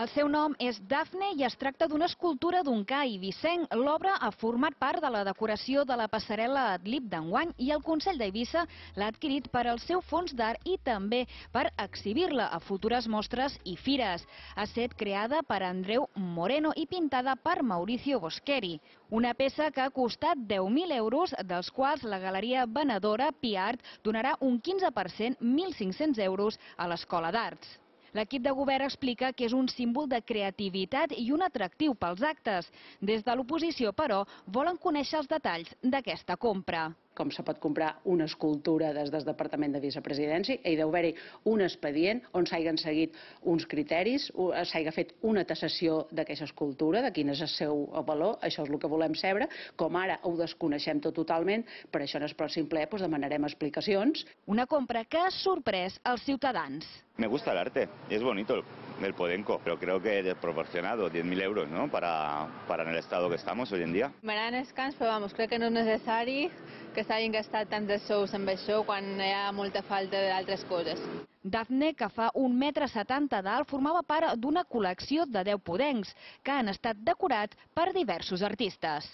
El seu nom és Dafne i es tracta d'una escultura d'un ca eivissenc. L'obra ha format part de la decoració de la passarel·la Adlib d'enguany i el Consell d'Eivissa l'ha adquirit per al seu fons d'art i també per exhibir-la a futures mostres i fires. Ha estat creada per Andreu Moreno i pintada per Mauricio Boscheri. Una peça que ha costat 10.000 euros, dels quals la galeria venedora Piart donarà un 15%, 1.500 euros, a l'Escola d'Arts. L'equip de govern explica que és un símbol de creativitat i un atractiu pels actes. Des de l'oposició, però, volen conèixer els detalls d'aquesta compra com se pot comprar una escultura des del Departament de Vicepresidència, hi deu haver-hi un expedient on s'hagin seguit uns criteris, s'hagi fet una tassació d'aquesta escultura, de quin és el seu valor, això és el que volem saber, com ara ho desconeixem tot totalment, per això en el pròxim ple pues, demanarem explicacions. Una compra que ha sorprès els ciutadans. Me gusta el arte, es bonito el Podenco, pero creo que es desproporcionado, 10.000 euros, ¿no? Para, para en el estado que estamos hoy en día. M'agraden els cants, però vamos, crec que no és necessari que s'hagin gastat tants de sous amb això quan hi ha molta falta d'altres coses. Dafne, que fa un metre setanta d'alt, formava part d'una col·lecció de 10 podencs que han estat decorats per diversos artistes.